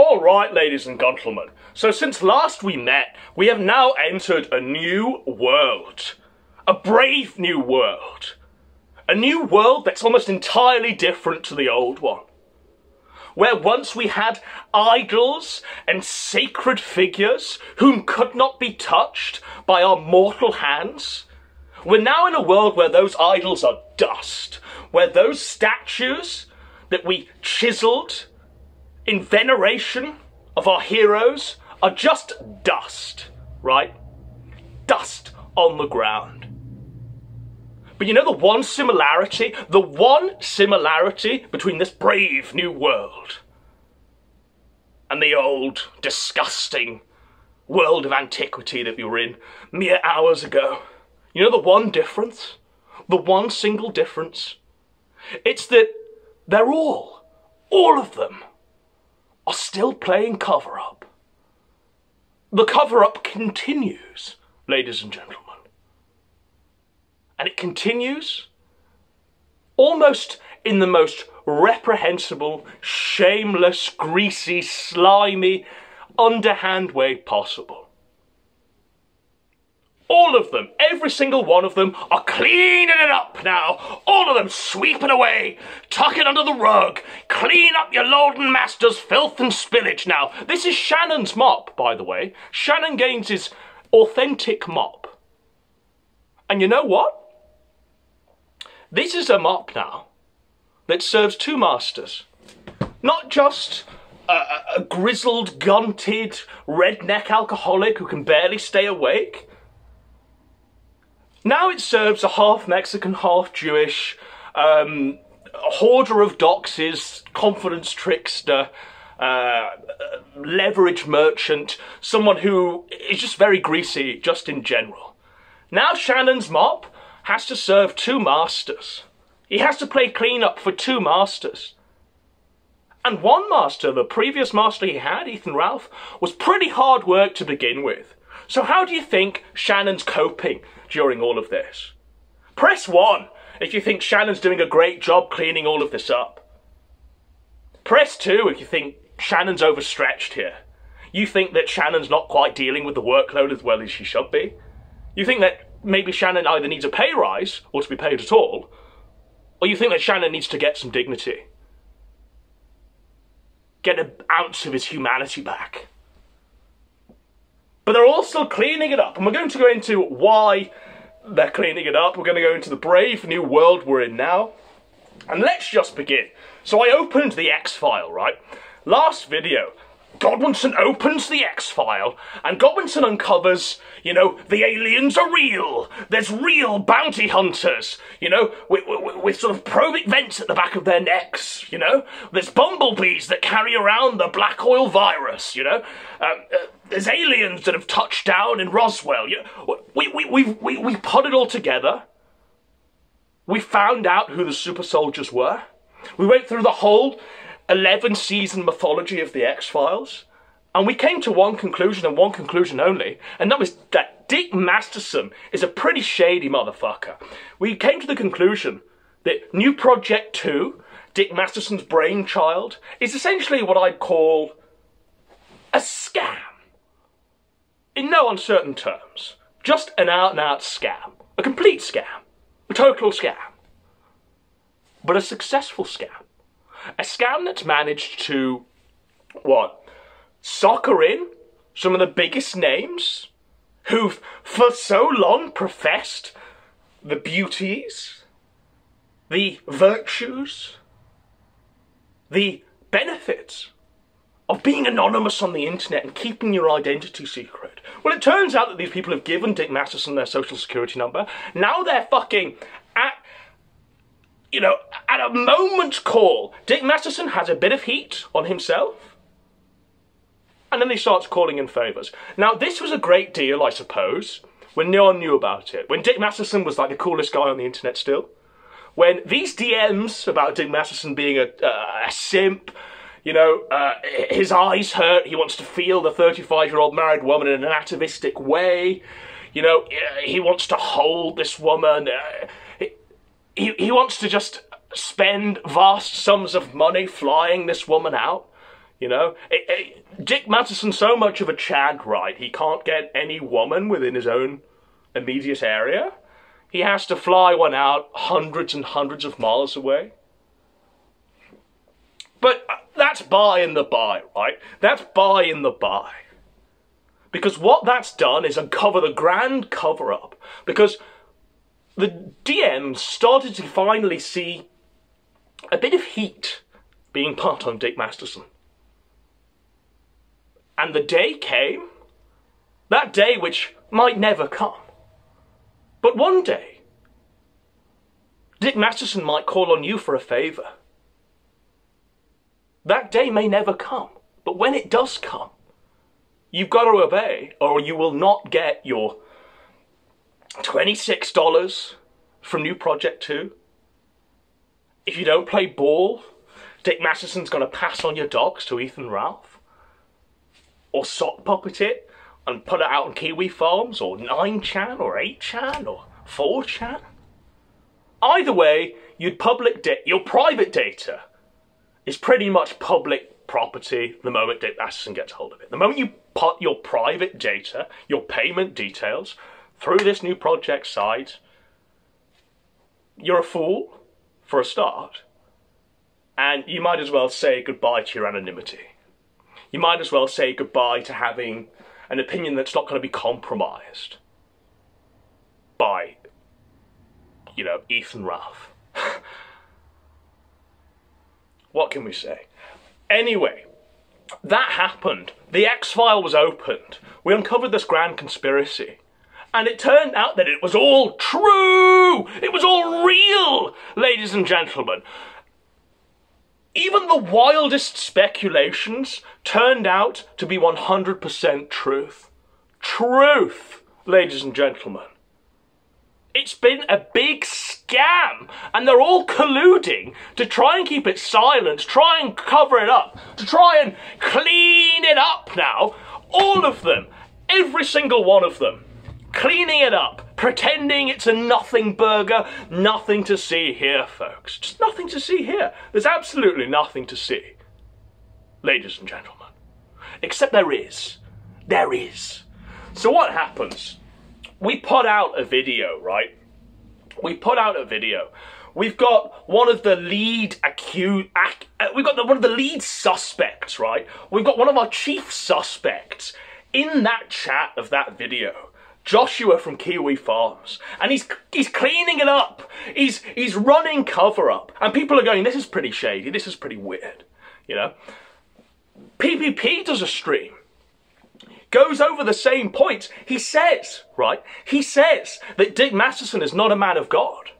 All right, ladies and gentlemen. So since last we met, we have now entered a new world. A brave new world. A new world that's almost entirely different to the old one. Where once we had idols and sacred figures whom could not be touched by our mortal hands. We're now in a world where those idols are dust. Where those statues that we chiseled in veneration of our heroes are just dust, right? Dust on the ground. But you know the one similarity, the one similarity between this brave new world and the old, disgusting world of antiquity that we were in mere hours ago. You know the one difference? The one single difference? It's that they're all, all of them, are still playing cover up. The cover up continues, ladies and gentlemen. And it continues almost in the most reprehensible, shameless, greasy, slimy, underhand way possible. All of them, every single one of them, are cleaning it up now. All of them sweeping away, tucking under the rug. Clean up your Lord and Master's filth and spillage now. This is Shannon's mop, by the way. Shannon Gaines' authentic mop. And you know what? This is a mop now that serves two masters. Not just a, a grizzled, gunted, redneck alcoholic who can barely stay awake now it serves a half Mexican, half Jewish, um, hoarder of doxes, confidence trickster, uh, leverage merchant, someone who is just very greasy, just in general. Now Shannon's mop has to serve two masters. He has to play cleanup for two masters. And one master, the previous master he had, Ethan Ralph, was pretty hard work to begin with. So how do you think Shannon's coping during all of this? Press 1 if you think Shannon's doing a great job cleaning all of this up. Press 2 if you think Shannon's overstretched here. You think that Shannon's not quite dealing with the workload as well as she should be. You think that maybe Shannon either needs a pay rise or to be paid at all, or you think that Shannon needs to get some dignity. Get an ounce of his humanity back. But they're all still cleaning it up, and we're going to go into why they're cleaning it up. We're going to go into the brave new world we're in now. And let's just begin. So I opened the X file, right? Last video, Godwinson opens the X file and Godwinson uncovers, you know, the aliens are real. There's real bounty hunters, you know, with, with, with, sort of probic vents at the back of their necks, you know. There's bumblebees that carry around the black oil virus, you know. Um, uh, there's aliens that have touched down in Roswell. You we, we, we, we, we put it all together. We found out who the super soldiers were. We went through the whole 11 season mythology of the X Files, and we came to one conclusion and one conclusion only, and that was that Dick Masterson is a pretty shady motherfucker. We came to the conclusion that New Project 2, Dick Masterson's brainchild, is essentially what I'd call a scam. In no uncertain terms, just an out and out scam. A complete scam. A total scam. But a successful scam. A scam that's managed to, what, soccer in some of the biggest names who've for so long professed the beauties, the virtues, the benefits of being anonymous on the internet and keeping your identity secret. Well, it turns out that these people have given Dick Masterson their social security number. Now they're fucking at you know, at a moment's call, Dick Masterson has a bit of heat on himself. And then he starts calling in favours. Now, this was a great deal, I suppose, when no one knew about it. When Dick Masterson was like the coolest guy on the internet still. When these DMs about Dick Masterson being a, uh, a simp, you know, uh, his eyes hurt, he wants to feel the 35 year old married woman in an atavistic way, you know, he wants to hold this woman. Uh, he, he wants to just spend vast sums of money flying this woman out. You know, it, it, Dick Masterson's so much of a Chad, right? He can't get any woman within his own immediate area. He has to fly one out hundreds and hundreds of miles away. But that's by in the by, right? That's by in the by. Because what that's done is uncover the grand cover up. Because the DM started to finally see a bit of heat being put on Dick Masterson. And the day came, that day which might never come. But one day, Dick Masterson might call on you for a favour. That day may never come, but when it does come, you've got to obey or you will not get your $26 from New Project 2. If you don't play ball, Dick Masterson's going to pass on your dox to Ethan Ralph. Or sock puppet it and put it out on Kiwi Farms or 9chan or 8chan or 4chan. Either way, you'd public da- your private data is pretty much public property the moment Dick Masterson gets hold of it. The moment you put your private data, your payment details, through this new project site, you're a fool, for a start, and you might as well say goodbye to your anonymity. You might as well say goodbye to having an opinion that's not going to be compromised by, you know, Ethan Ralph. what can we say? Anyway, that happened. The X file was opened. We uncovered this grand conspiracy. And it turned out that it was all true! It was all real, ladies and gentlemen. Even the wildest speculations turned out to be 100% truth. Truth, ladies and gentlemen. It's been a big scam, and they're all colluding to try and keep it silent, try and cover it up, to try and clean it up now. All of them, every single one of them, cleaning it up, pretending it's a nothing burger, nothing to see here, folks. Just nothing to see here. There's absolutely nothing to see, ladies and gentlemen. Except there is. There is. So what happens? We put out a video, right? We put out a video. We've got one of the lead accused. Uh, we've got the, one of the lead suspects, right? We've got one of our chief suspects in that chat of that video. Joshua from Kiwi Farms, and he's he's cleaning it up. He's he's running cover up, and people are going, "This is pretty shady. This is pretty weird," you know. PPP does a stream goes over the same points. He says, right, he says that Dick Masterson is not a man of God,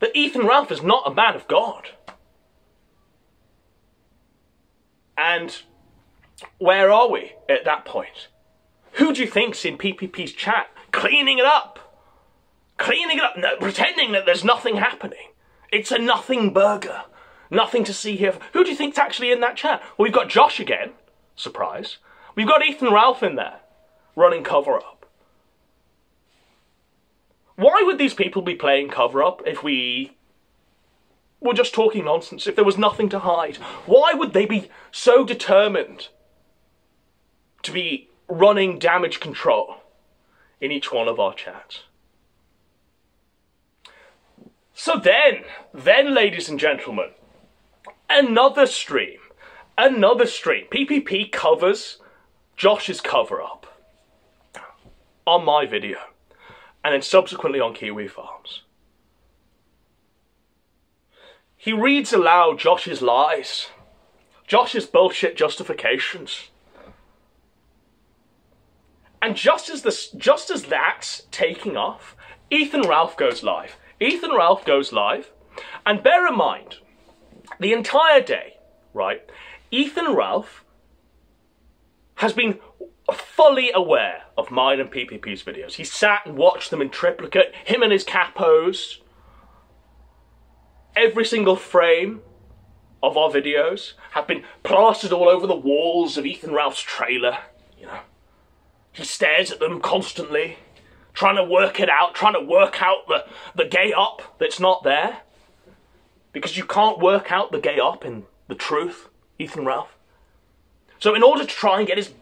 that Ethan Ralph is not a man of God. And where are we at that point? Who do you think's in PPP's chat cleaning it up? Cleaning it up, no, pretending that there's nothing happening. It's a nothing burger. Nothing to see here. Who do you think's actually in that chat? Well, we've got Josh again. Surprise. We've got Ethan Ralph in there running cover up. Why would these people be playing cover up if we were just talking nonsense, if there was nothing to hide? Why would they be so determined to be running damage control in each one of our chats? So then, then, ladies and gentlemen, another stream, another stream. PPP covers Josh's cover up on my video and then subsequently on Kiwi Farms. He reads aloud Josh's lies, Josh's bullshit justifications. And just as this, just as that's taking off, Ethan Ralph goes live. Ethan Ralph goes live, and bear in mind, the entire day, right? Ethan Ralph has been fully aware of mine and PPP's videos. He sat and watched them in triplicate, him and his capos. Every single frame of our videos have been plastered all over the walls of Ethan Ralph's trailer, you know. He stares at them constantly, trying to work it out, trying to work out the, the gay op that's not there. Because you can't work out the gay op in the truth, Ethan Ralph. So, in order to try and get his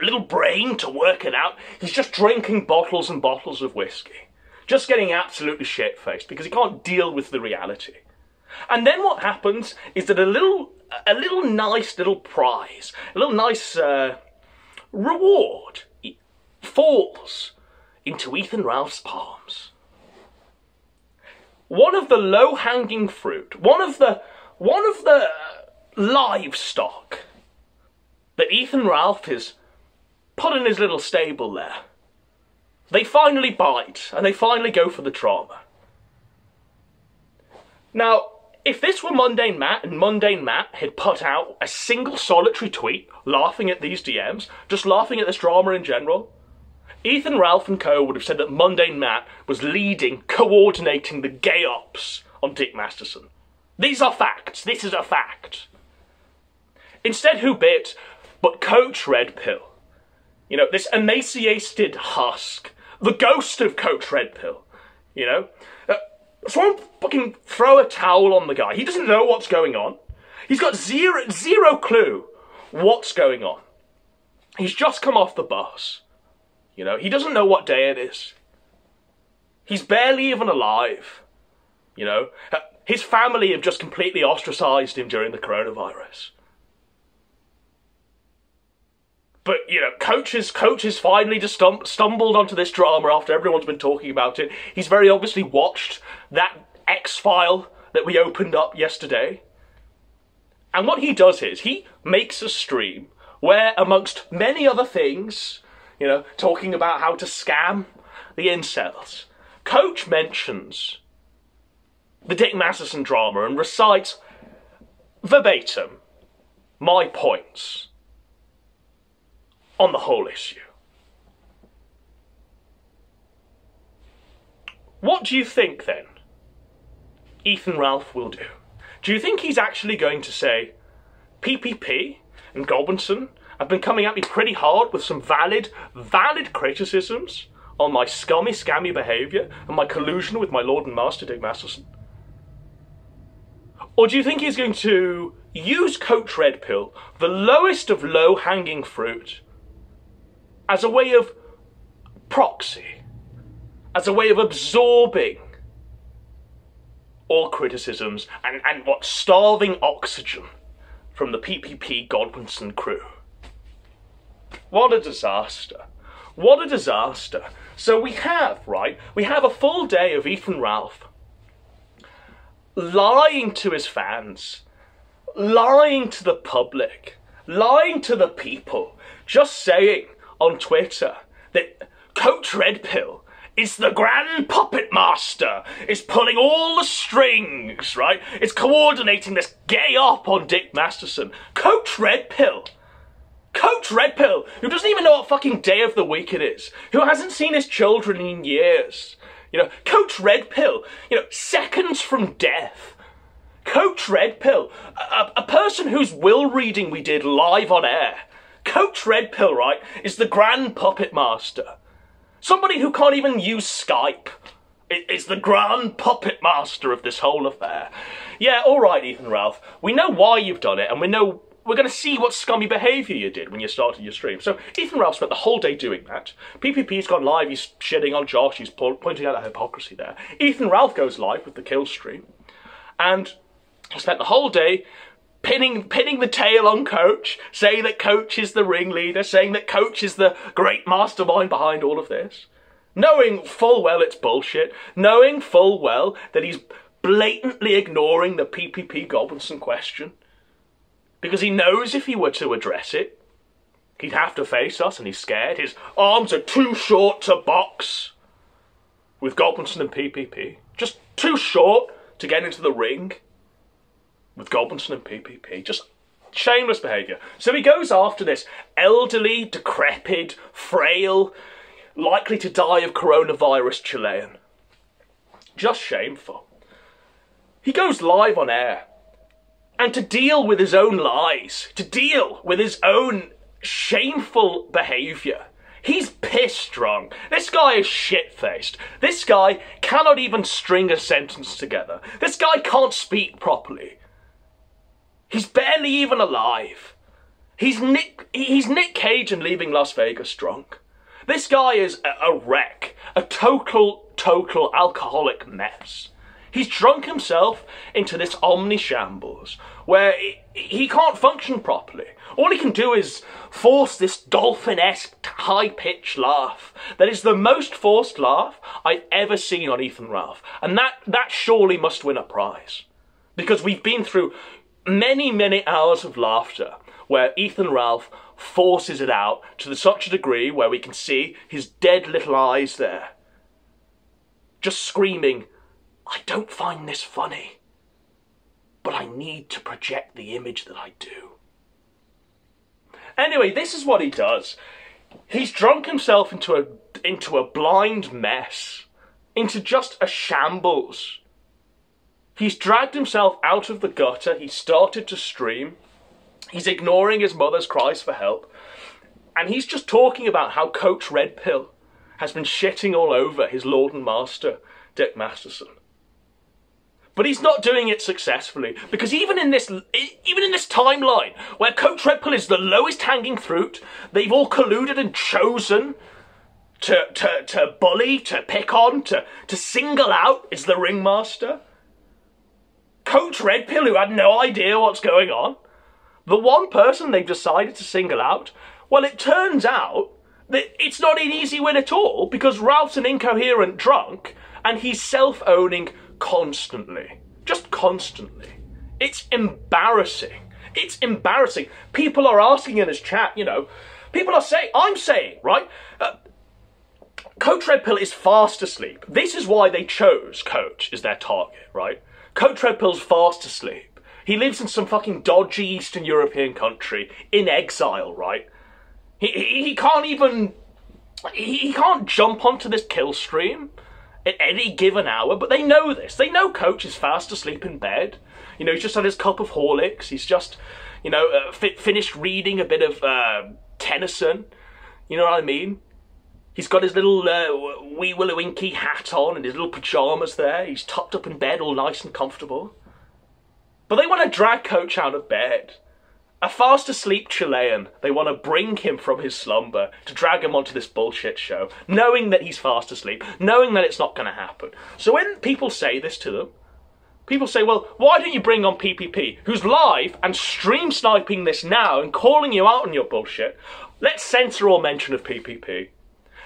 little brain to work it out, he's just drinking bottles and bottles of whiskey. Just getting absolutely shit faced because he can't deal with the reality. And then what happens is that a little, a little nice little prize, a little nice uh, reward falls into Ethan Ralph's palms. One of the low-hanging fruit, one of the, one of the livestock that Ethan Ralph is put in his little stable there. They finally bite and they finally go for the trauma. Now, if this were Mundane Matt and Mundane Matt had put out a single solitary tweet laughing at these DMs, just laughing at this drama in general, Ethan Ralph and co would have said that Mundane Matt was leading, coordinating the gay ops on Dick Masterson. These are facts. This is a fact. Instead, who bit but Coach Red Pill? You know, this emaciated husk, the ghost of Coach Red Pill. You know, uh, someone fucking throw a towel on the guy. He doesn't know what's going on. He's got zero zero clue what's going on. He's just come off the bus. You know, he doesn't know what day it is. He's barely even alive. You know, uh, his family have just completely ostracized him during the coronavirus. But you know, coaches coaches finally just stum- stumbled onto this drama after everyone's been talking about it. He's very obviously watched that X file that we opened up yesterday. And what he does is he makes a stream where, amongst many other things, you know, talking about how to scam the incels. Coach mentions the Dick Masterson drama and recites verbatim my points on the whole issue. What do you think then Ethan Ralph will do? Do you think he's actually going to say PPP and Godwinson have been coming at me pretty hard with some valid, valid criticisms on my scummy, scammy behaviour and my collusion with my Lord and Master Dick Masterson? Or do you think he's going to use Coach Red Pill, the lowest of low hanging fruit, as a way of proxy, as a way of absorbing all criticisms and, and what starving oxygen from the PPP Godwinson crew? What a disaster. What a disaster. So we have, right, we have a full day of Ethan Ralph lying to his fans, lying to the public, lying to the people, just saying on Twitter that Coach Red Pill is the grand puppet master, is pulling all the strings, right? It's coordinating this gay op on Dick Masterson. Coach Red Pill Coach Red Pill, who doesn't even know what fucking day of the week it is, who hasn't seen his children in years. You know, Coach Red Pill, you know, seconds from death. Coach Red Pill, a, a person whose will reading we did live on air. Coach Red Pill, right, is the grand puppet master. Somebody who can't even use Skype is the grand puppet master of this whole affair. Yeah, all right, Ethan Ralph. We know why you've done it, and we know we're going to see what scummy behaviour you did when you started your stream. So Ethan Ralph spent the whole day doing that. PPP's gone live, he's shitting on Josh, he's pointing out the hypocrisy there. Ethan Ralph goes live with the kill stream. And he spent the whole day pinning pinning the tail on Coach, saying that Coach is the ringleader, saying that Coach is the great mastermind behind all of this. Knowing full well it's bullshit, knowing full well that he's blatantly ignoring the PPP Godwinson question. Because he knows if he were to address it, he'd have to face us and he's scared. His arms are too short to box with Godwinson and PPP. Just too short to get into the ring with Godwinson and PPP. Just shameless behaviour. So he goes after this elderly, decrepit, frail, likely to die of coronavirus Chilean. Just shameful. He goes live on air and to deal with his own lies, to deal with his own shameful behaviour. He's pissed drunk. This guy is shit faced. This guy cannot even string a sentence together. This guy can't speak properly. He's barely even alive. He's Nick. He's Nick Cage and leaving Las Vegas drunk. This guy is a, a wreck, a total, total alcoholic mess. He's drunk himself into this omni shambles where he, he can't function properly. All he can do is force this dolphin esque high pitched laugh that is the most forced laugh I've ever seen on Ethan Ralph. And that, that surely must win a prize. Because we've been through many, many hours of laughter where Ethan Ralph forces it out to such a degree where we can see his dead little eyes there. Just screaming, I don't find this funny, but I need to project the image that I do. Anyway, this is what he does. He's drunk himself into a into a blind mess, into just a shambles. He's dragged himself out of the gutter. He started to stream. He's ignoring his mother's cries for help. And he's just talking about how Coach Red Pill has been shitting all over his Lord and Master, Dick Masterson. But he's not doing it successfully because even in this, even in this timeline where Coach Red Pill is the lowest hanging fruit, they've all colluded and chosen to, to, to bully, to pick on, to, to single out is the ringmaster. Coach Red Pill, who had no idea what's going on, the one person they've decided to single out, well, it turns out that it's not an easy win at all because Ralph's an incoherent drunk and he's self owning constantly. Just constantly. It's embarrassing. It's embarrassing. People are asking in his chat, you know, people are saying, I'm saying, right? Uh, Coach Red Pill is fast asleep. This is why they chose Coach as their target, right? Coach Pill's fast asleep. He lives in some fucking dodgy Eastern European country in exile, right? He, he, he can't even. He, he can't jump onto this kill stream at any given hour, but they know this. They know Coach is fast asleep in bed. You know, he's just had his cup of Horlicks. He's just, you know, uh, fi- finished reading a bit of uh, Tennyson. You know what I mean? He's got his little uh, Wee Willie Winkie hat on and his little pajamas there. He's tucked up in bed all nice and comfortable. But they want to drag Coach out of bed. A fast asleep Chilean, they want to bring him from his slumber to drag him onto this bullshit show, knowing that he's fast asleep, knowing that it's not going to happen. So when people say this to them, people say, well, why don't you bring on PPP, who's live and stream sniping this now and calling you out on your bullshit? Let's censor all mention of PPP.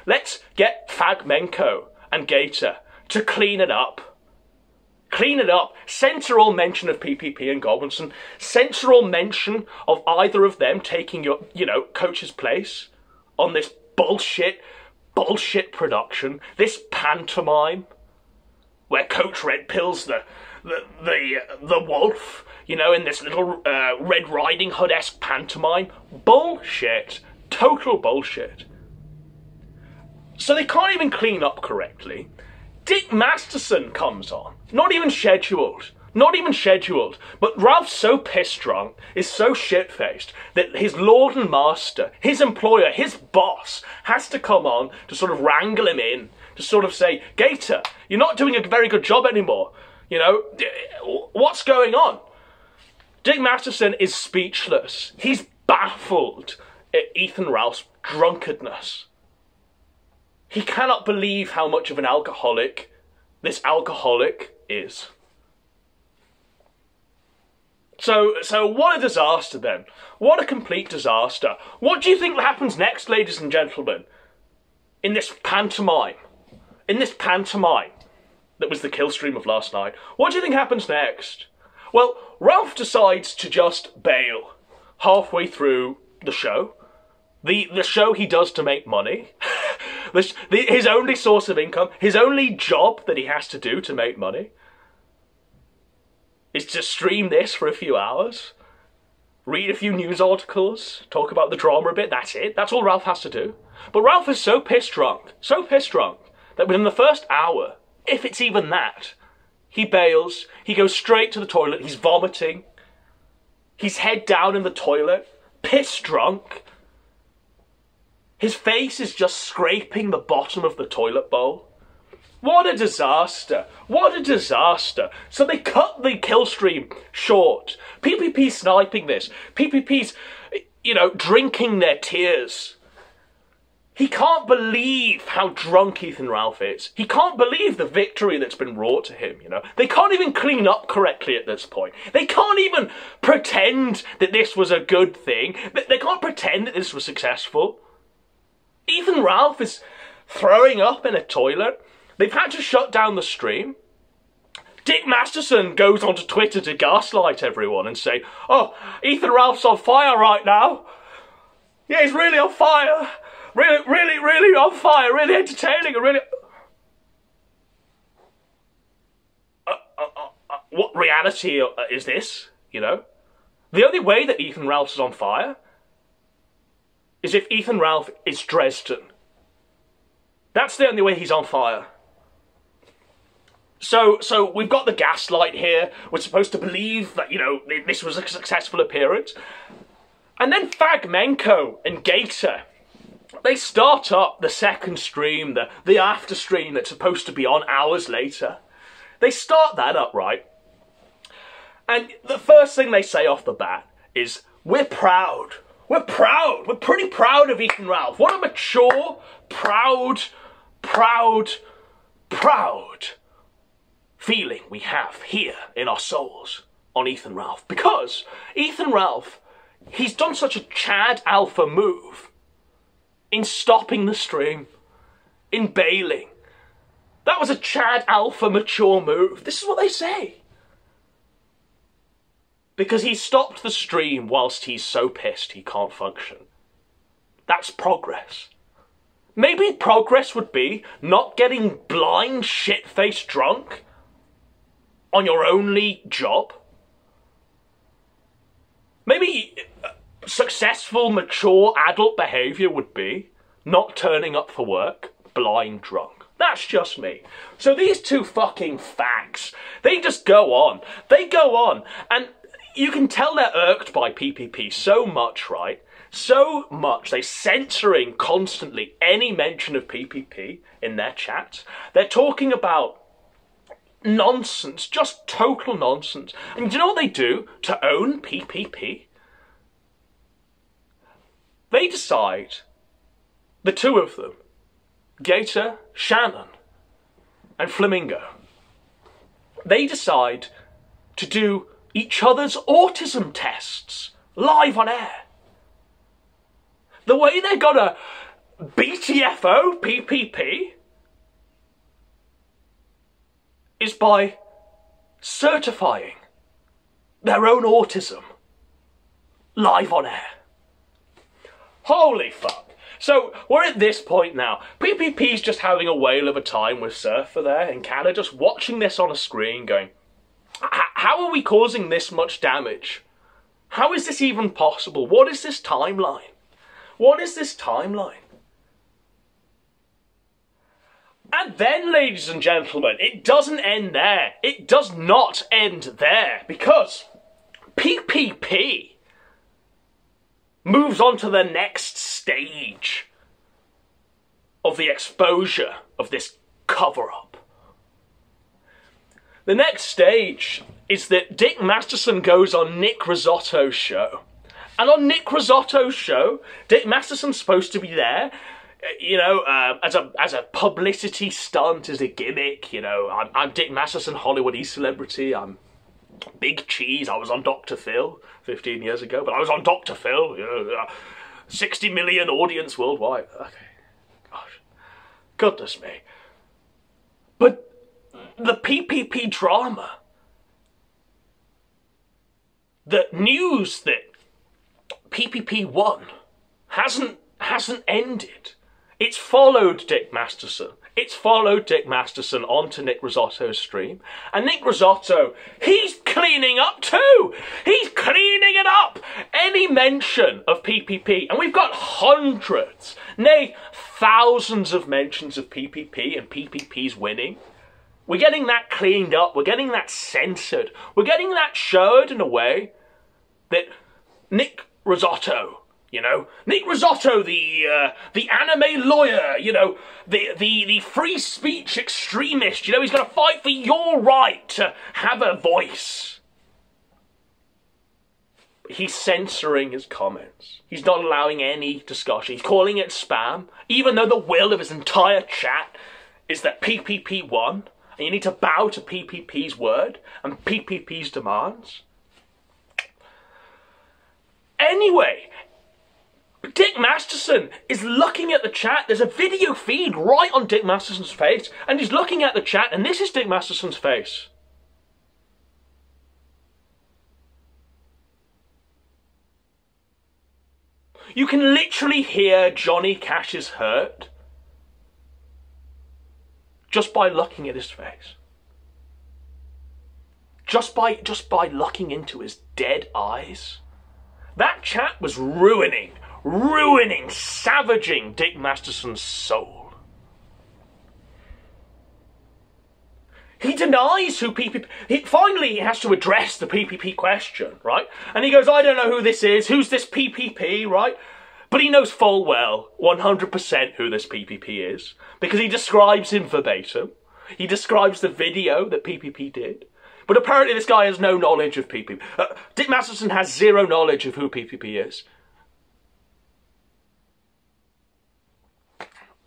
Let's get Fagmenko and Gator to clean it up. Clean it up. Censor all mention of PPP and Godwinson. Censor all mention of either of them taking your, you know, coach's place on this bullshit, bullshit production. This pantomime where Coach Red Pill's the the the the wolf, you know, in this little uh, Red Riding Hood esque pantomime. Bullshit. Total bullshit. So they can't even clean up correctly. Dick Masterson comes on. Not even scheduled. Not even scheduled. But Ralph's so pissed drunk, is so shit faced, that his lord and master, his employer, his boss, has to come on to sort of wrangle him in, to sort of say, Gator, you're not doing a very good job anymore. You know, what's going on? Dick Masterson is speechless. He's baffled at Ethan Ralph's drunkenness. He cannot believe how much of an alcoholic this alcoholic is. So, so what a disaster then. What a complete disaster. What do you think happens next, ladies and gentlemen? In this pantomime. In this pantomime that was the kill stream of last night. What do you think happens next? Well, Ralph decides to just bail halfway through the show. The, the show he does to make money. the, his only source of income, his only job that he has to do to make money, is to stream this for a few hours, read a few news articles, talk about the drama a bit. That's it. That's all Ralph has to do. But Ralph is so pissed drunk, so pissed drunk, that within the first hour, if it's even that, he bails, he goes straight to the toilet, he's vomiting, he's head down in the toilet, pissed drunk, his face is just scraping the bottom of the toilet bowl. What a disaster! What a disaster! So they cut the kill stream short. PPP sniping this. PPP's you know, drinking their tears. He can't believe how drunk Ethan Ralph is. He can't believe the victory that's been wrought to him, you know. They can't even clean up correctly at this point. They can't even pretend that this was a good thing. They can't pretend that this was successful. Ethan Ralph is throwing up in a toilet. They've had to shut down the stream. Dick Masterson goes onto Twitter to gaslight everyone and say, Oh, Ethan Ralph's on fire right now. Yeah, he's really on fire. Really, really, really on fire. Really entertaining. Really. Uh, uh, uh, uh what reality is this? You know? The only way that Ethan Ralph is on fire is if Ethan Ralph is Dresden. That's the only way he's on fire. So, so we've got the gaslight here. We're supposed to believe that you know this was a successful appearance, and then Fagmenko and Gator, they start up the second stream, the the after stream that's supposed to be on hours later. They start that up right, and the first thing they say off the bat is, "We're proud. We're proud. We're pretty proud of Ethan Ralph. What a mature, proud, proud, proud." feeling we have here in our souls on Ethan Ralph. Because Ethan Ralph, he's done such a Chad Alpha move in stopping the stream, in bailing. That was a Chad Alpha mature move. This is what they say. Because he stopped the stream whilst he's so pissed he can't function. That's progress. Maybe progress would be not getting blind shit faced drunk on your only job? Maybe uh, successful, mature adult behaviour would be not turning up for work blind drunk. That's just me. So these two fucking facts, they just go on. They go on. And you can tell they're irked by PPP so much, right? So much. They're censoring constantly any mention of PPP in their chats. They're talking about nonsense, just total nonsense. And do you know what they do to own PPP? They decide, the two of them, Gator, Shannon, and Flamingo, they decide to do each other's autism tests live on air. The way they're gonna BTFO PPP is by certifying their own autism live on air. Holy fuck. So we're at this point now. PPP's just having a whale of a time with Surfer there in Canada, just watching this on a screen going, how are we causing this much damage? How is this even possible? What is this timeline? What is this timeline? And then, ladies and gentlemen, it doesn't end there. It does not end there because PPP moves on to the next stage of the exposure of this cover up. The next stage is that Dick Masterson goes on Nick Risotto's show. And on Nick Risotto's show, Dick Masterson's supposed to be there you know, uh, as a as a publicity stunt, as a gimmick, you know, I'm, I'm Dick Masterson, Hollywood E celebrity. I'm Big Cheese. I was on Dr. Phil 15 years ago, but I was on Dr. Phil. You know, uh, 60 million audience worldwide. Okay, gosh, goodness me. But the PPP drama, the news that PPP won, hasn't hasn't ended. It's followed Dick Masterson. It's followed Dick Masterson onto Nick Risotto's stream. And Nick Risotto, he's cleaning up too. He's cleaning it up. Any mention of PPP, and we've got hundreds, nay, thousands of mentions of PPP and PPP's winning. We're getting that cleaned up. We're getting that censored. We're getting that showed in a way that Nick Risotto you know, Nick Risotto, the uh, the anime lawyer. You know, the the the free speech extremist. You know, he's going to fight for your right to have a voice. he's censoring his comments. He's not allowing any discussion. He's calling it spam, even though the will of his entire chat is that PPP won, and you need to bow to PPP's word and PPP's demands. Anyway, Dick Masterson is looking at the chat. There's a video feed right on Dick Masterson's face, and he's looking at the chat, and this is Dick Masterson's face. You can literally hear Johnny Cash's hurt just by looking at his face. Just by just by looking into his dead eyes. That chat was ruining, ruining, savaging Dick Masterson's soul. He denies who PPP. He, finally, he has to address the PPP question, right? And he goes, "I don't know who this is. Who's this PPP?" Right? But he knows full well, 100% who this PPP is because he describes him verbatim. He describes the video that PPP did. But apparently, this guy has no knowledge of PPP. Uh, Dick Masterson has zero knowledge of who PPP is.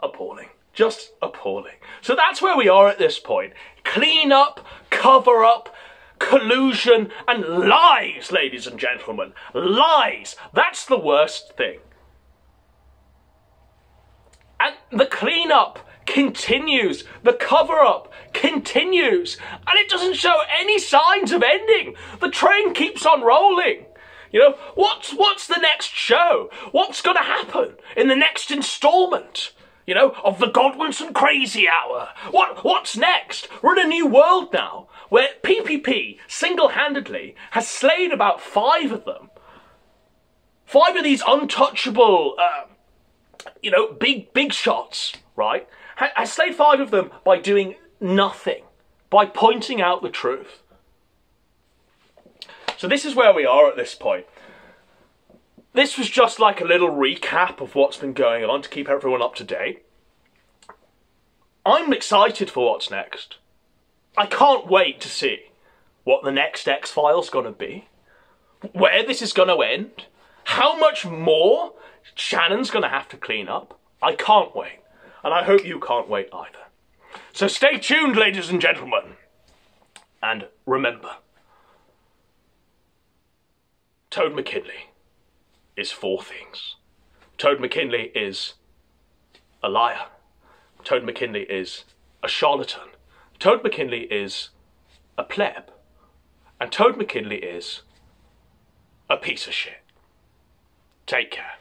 Appalling. Just appalling. So that's where we are at this point. Clean up, cover up, collusion, and lies, ladies and gentlemen. Lies. That's the worst thing. And the cleanup continues, the cover up continues, and it doesn't show any signs of ending. The train keeps on rolling. You know, what's what's the next show? What's going to happen in the next installment? You know, of the Godwinson Crazy Hour. What what's next? We're in a new world now where PPP single-handedly has slayed about five of them. Five of these untouchable, uh, you know, big big shots, right? I slayed five of them by doing nothing, by pointing out the truth. So this is where we are at this point. This was just like a little recap of what's been going on to keep everyone up to date. I'm excited for what's next. I can't wait to see what the next X Files going to be, where this is to end, how much more Shannon's going to have to clean up. I can't wait and I hope you can't wait either. So stay tuned, ladies and gentlemen. And remember, Toad McKinley is four things. Toad McKinley is a liar. Toad McKinley is a charlatan. Toad McKinley is a pleb. And Toad McKinley is a piece of shit. Take care.